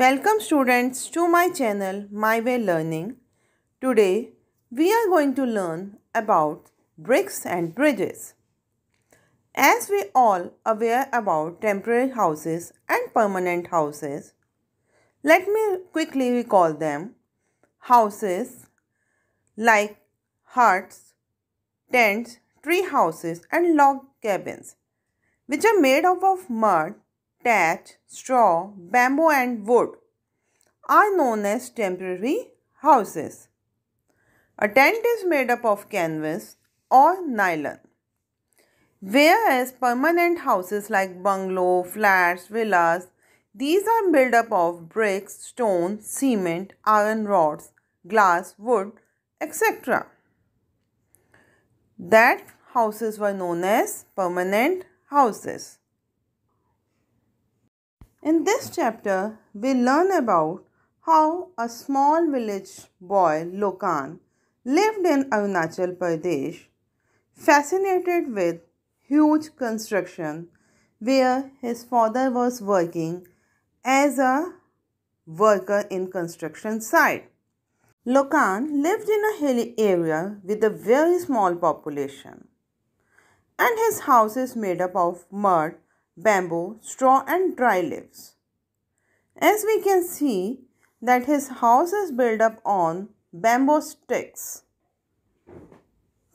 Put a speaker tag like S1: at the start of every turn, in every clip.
S1: Welcome students to my channel My Way Learning. Today we are going to learn about bricks and bridges. As we all aware about temporary houses and permanent houses, let me quickly recall them. Houses like huts, tents, tree houses and log cabins which are made up of mud, thatch, straw, bamboo and wood are known as temporary houses. A tent is made up of canvas or nylon. Whereas permanent houses like bungalow, flats, villas, these are built up of bricks, stone, cement, iron rods, glass, wood, etc. That houses were known as permanent houses. In this chapter, we learn about how a small village boy, Lokan, lived in Arunachal Pradesh, fascinated with huge construction where his father was working as a worker in construction site. Lokan lived in a hilly area with a very small population and his house is made up of mud, bamboo, straw and dry leaves. As we can see that his house is built up on bamboo sticks.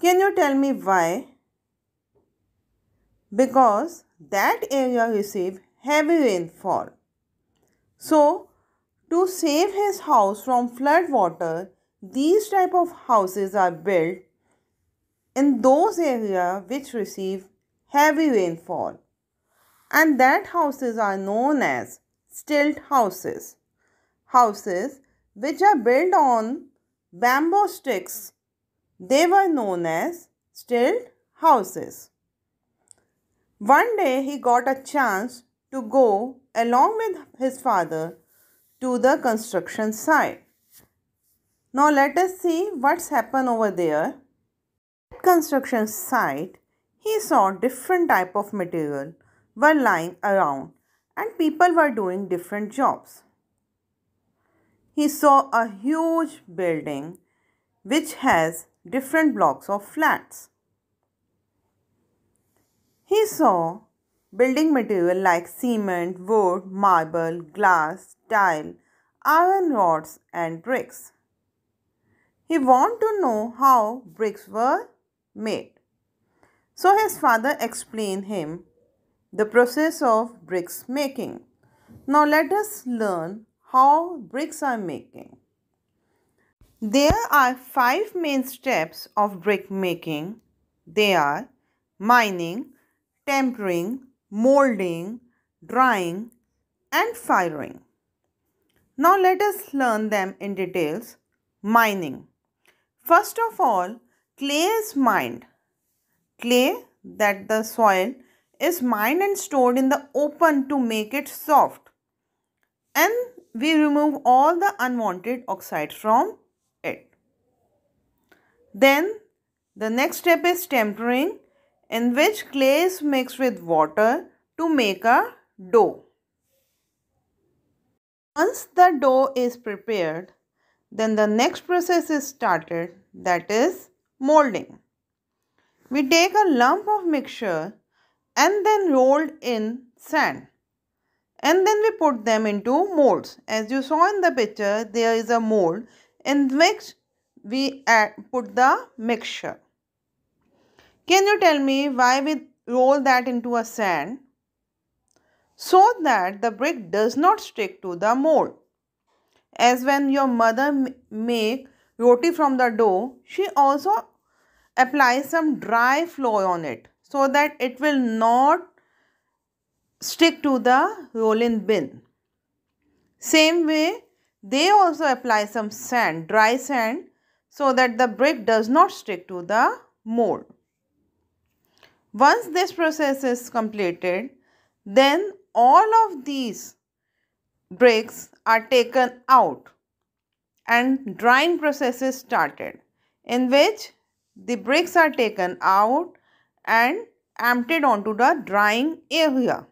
S1: Can you tell me why? Because that area received heavy rainfall. So, to save his house from flood water, these type of houses are built in those areas which receive heavy rainfall and that houses are known as stilt houses. Houses which are built on bamboo sticks, they were known as stilt houses. One day he got a chance to go along with his father to the construction site. Now let us see what's happened over there At construction site, he saw different type of material were lying around and people were doing different jobs. He saw a huge building which has different blocks of flats. He saw building material like cement, wood, marble, glass, tile, iron rods and bricks. He wanted to know how bricks were made. So his father explained him the process of bricks making. Now let us learn how bricks are making. There are five main steps of brick making. They are mining, tempering, molding, drying and firing. Now let us learn them in details. Mining. First of all, Clay is mined. Clay, that the soil, is mined and stored in the open to make it soft. And we remove all the unwanted oxides from it. Then the next step is tempering in which clay is mixed with water to make a dough. Once the dough is prepared, then the next process is started that is Molding. We take a lump of mixture and then rolled in sand. And then we put them into molds. As you saw in the picture, there is a mold in which we add, put the mixture. Can you tell me why we roll that into a sand? So that the brick does not stick to the mold. As when your mother make roti from the dough, she also applies some dry flour on it so that it will not stick to the rolling bin. Same way, they also apply some sand, dry sand, so that the brick does not stick to the mold. Once this process is completed, then all of these bricks are taken out and drying process is started in which the bricks are taken out and emptied onto the drying area.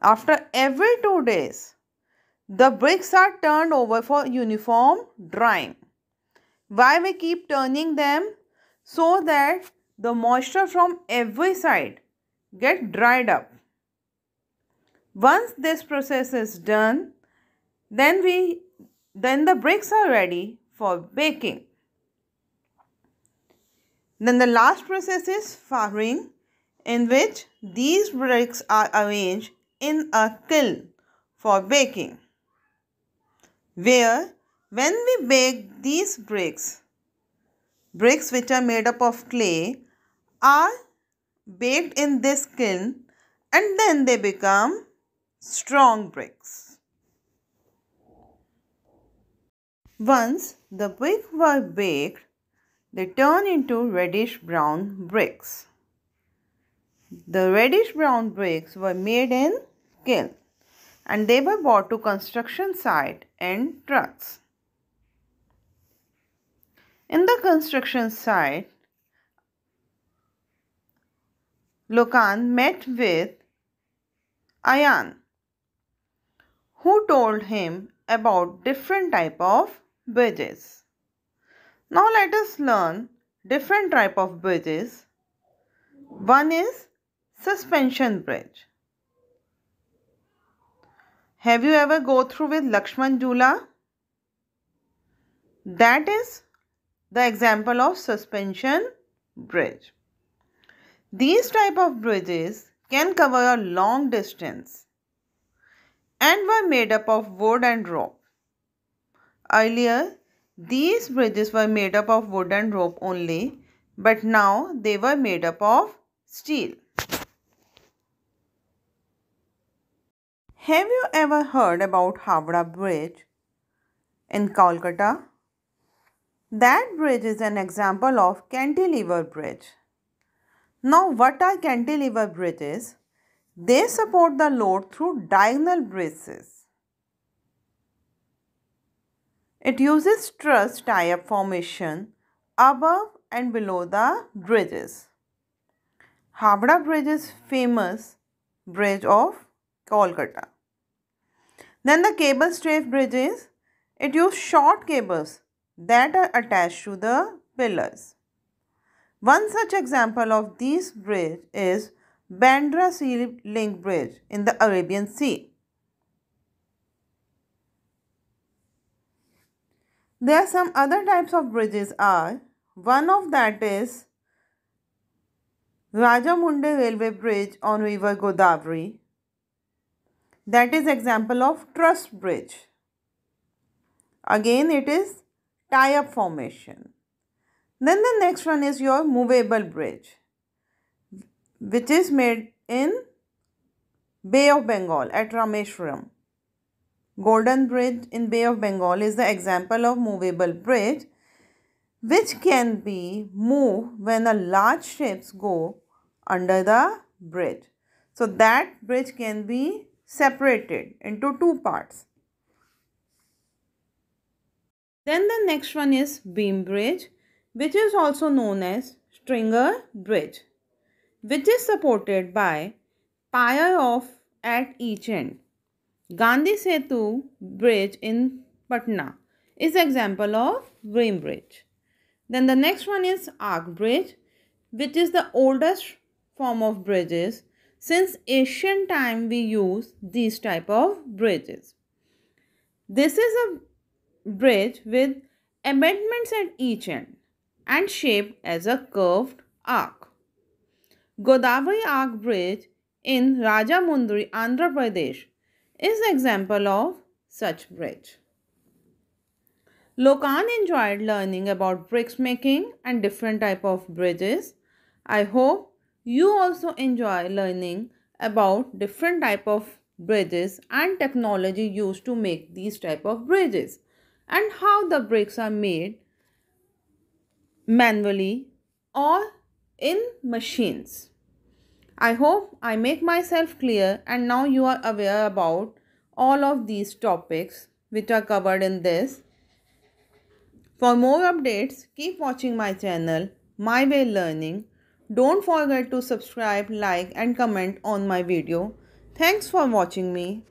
S1: After every two days, the bricks are turned over for uniform drying. Why we keep turning them? So that the moisture from every side get dried up. Once this process is done, then we then the bricks are ready for baking. Then the last process is firing in which these bricks are arranged in a kiln for baking. Where when we bake these bricks, bricks which are made up of clay are baked in this kiln and then they become strong bricks. Once the bricks were baked, they turn into reddish brown bricks. The reddish brown bricks were made in kiln and they were brought to construction site in trucks. In the construction site, Lokan met with Ayan who told him about different type of bridges. Now let us learn different type of bridges. One is suspension bridge. Have you ever go through with Lakshman Jhula? That is the example of suspension bridge. These type of bridges can cover a long distance and were made up of wood and rope. Earlier, these bridges were made up of wood and rope only, but now they were made up of steel. Have you ever heard about Howrah Bridge in Kolkata? That bridge is an example of cantilever bridge. Now what are cantilever bridges? They support the load through diagonal braces. It uses truss tie-up formation above and below the bridges. Howrah Bridge is famous bridge of Kolkata. Then the cable stayed bridges, it uses short cables that are attached to the pillars. One such example of this bridge is Bandra Sea Link Bridge in the Arabian Sea. There are some other types of bridges are, one of that is Rajahmundry Railway Bridge on River Godavari that is example of truss bridge. Again it is tie-up formation. Then the next one is your movable bridge which is made in Bay of Bengal at Rameswaram. Golden Bridge in Bay of Bengal is the example of movable bridge which can be moved when a large ships go under the bridge. So that bridge can be separated into two parts. Then the next one is beam bridge which is also known as stringer bridge which is supported by pier of at each end. Gandhi Setu bridge in Patna is example of beam bridge. Then the next one is arch bridge which is the oldest form of bridges since ancient time we use these type of bridges. This is a bridge with abutments at each end and shaped as a curved arc. Godavari Arch Bridge in Rajahmundry, Andhra Pradesh is example of such bridge. Lokan enjoyed learning about bricks making and different type of bridges. I hope you also enjoy learning about different type of bridges and technology used to make these type of bridges and how the bricks are made manually or in machines. I hope I make myself clear and now you are aware about all of these topics which are covered in this. For more updates, keep watching my channel, My Way Learning. Don't forget to subscribe, like and comment on my video. Thanks for watching me.